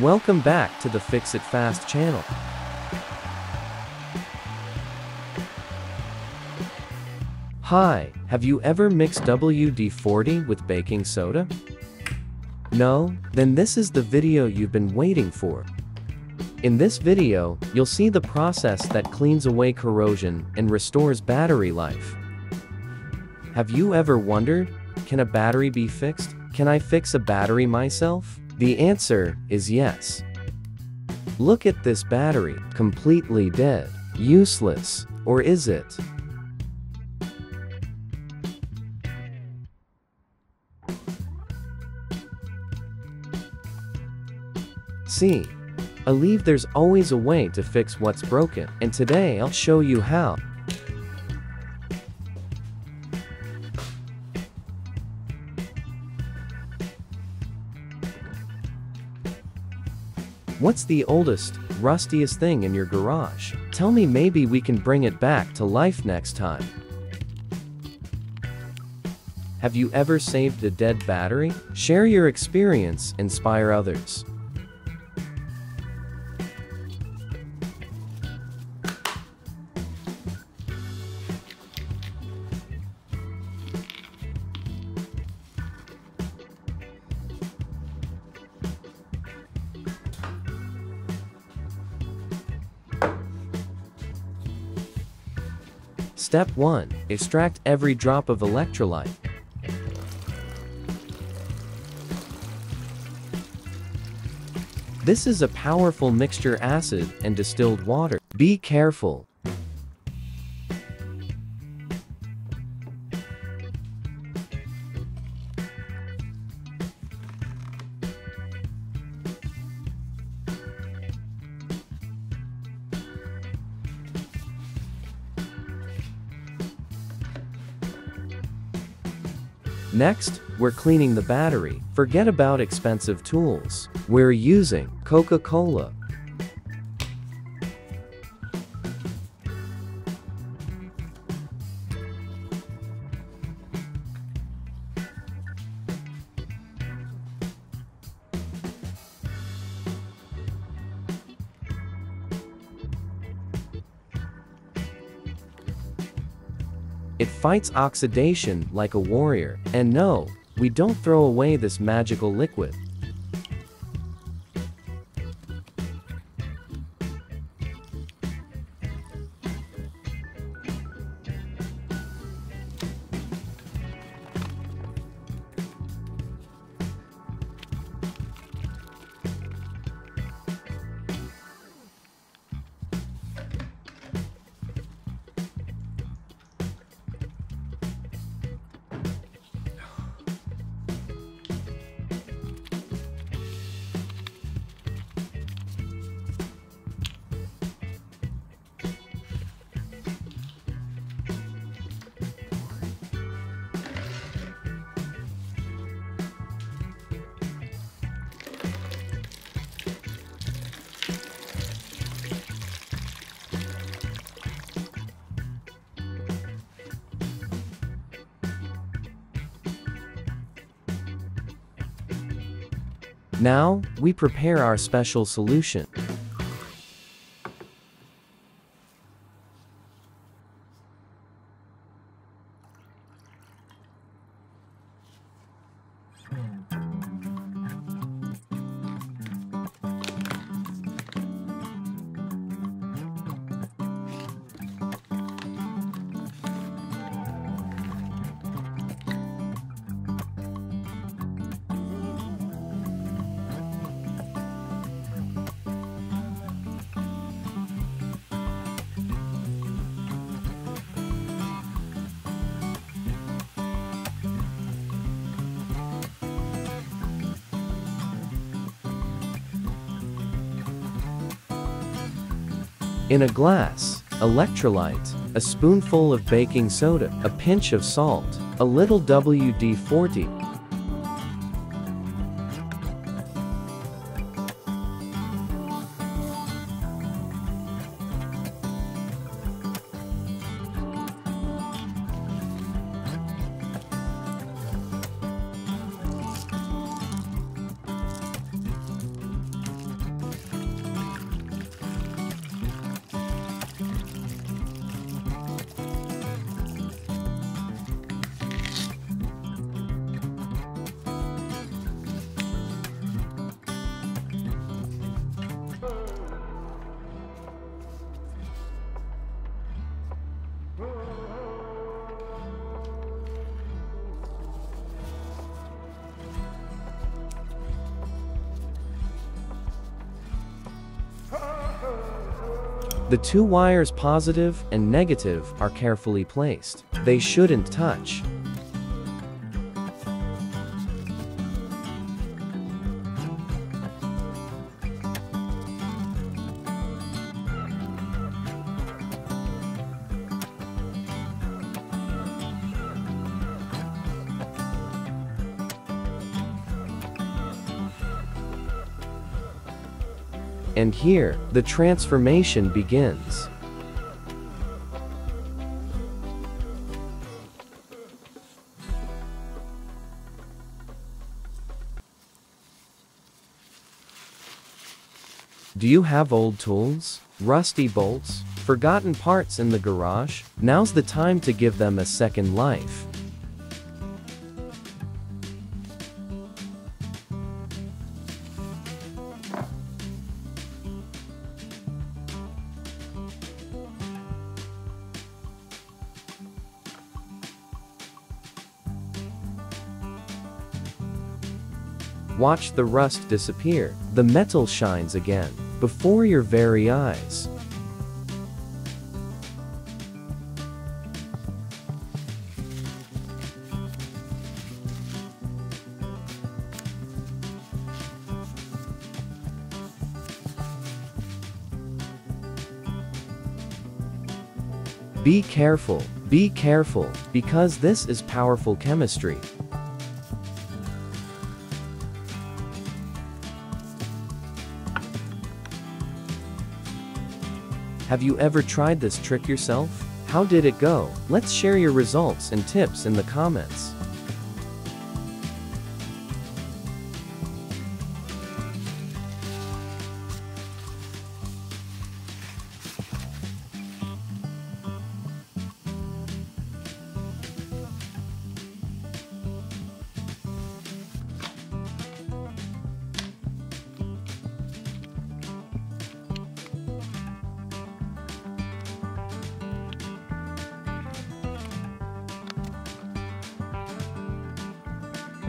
Welcome back to the Fix It Fast channel. Hi, have you ever mixed WD-40 with baking soda? No? Then this is the video you've been waiting for. In this video, you'll see the process that cleans away corrosion and restores battery life. Have you ever wondered, can a battery be fixed? Can I fix a battery myself? The answer is yes. Look at this battery, completely dead, useless, or is it? See, I believe there's always a way to fix what's broken, and today I'll show you how. What's the oldest, rustiest thing in your garage? Tell me maybe we can bring it back to life next time. Have you ever saved a dead battery? Share your experience, inspire others. Step 1. Extract every drop of electrolyte. This is a powerful mixture acid and distilled water. Be careful. Next, we're cleaning the battery. Forget about expensive tools. We're using Coca-Cola. It fights oxidation like a warrior. And no, we don't throw away this magical liquid. Now, we prepare our special solution. In a glass, electrolyte, a spoonful of baking soda, a pinch of salt, a little WD-40, The two wires positive and negative are carefully placed. They shouldn't touch. And here, the transformation begins. Do you have old tools? Rusty bolts? Forgotten parts in the garage? Now's the time to give them a second life. Watch the rust disappear. The metal shines again, before your very eyes. Be careful, be careful, because this is powerful chemistry. Have you ever tried this trick yourself? How did it go? Let's share your results and tips in the comments.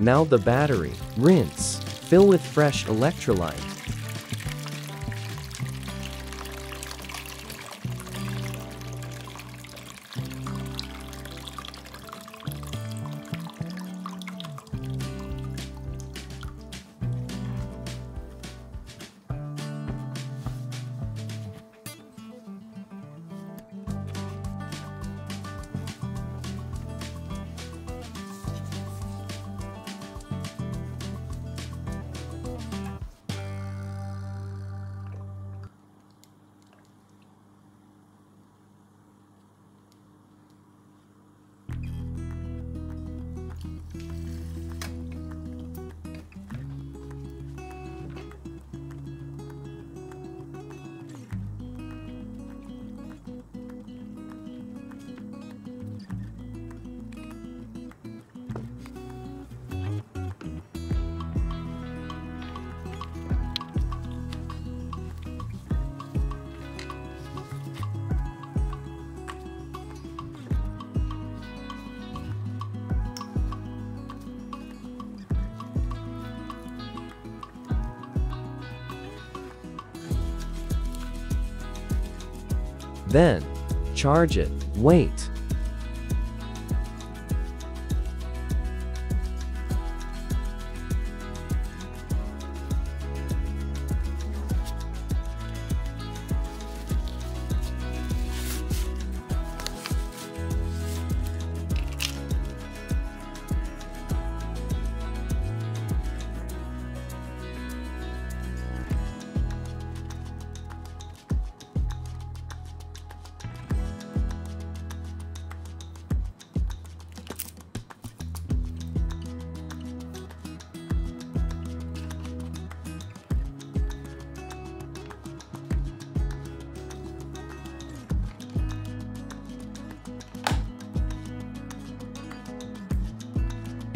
Now the battery. Rinse. Fill with fresh electrolyte. Then, charge it. Wait.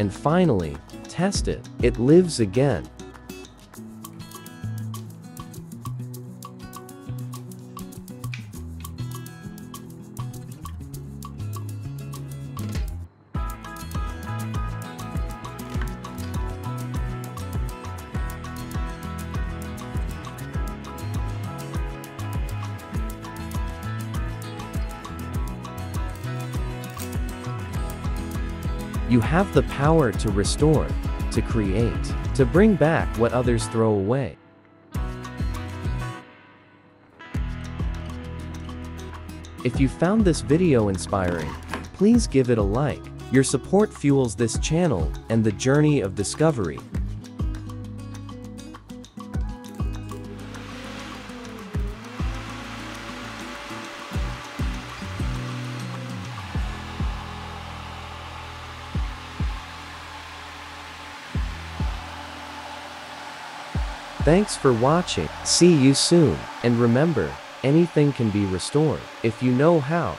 And finally, test it. It lives again. You have the power to restore, to create, to bring back what others throw away. If you found this video inspiring, please give it a like. Your support fuels this channel and the journey of discovery. Thanks for watching. See you soon. And remember, anything can be restored if you know how.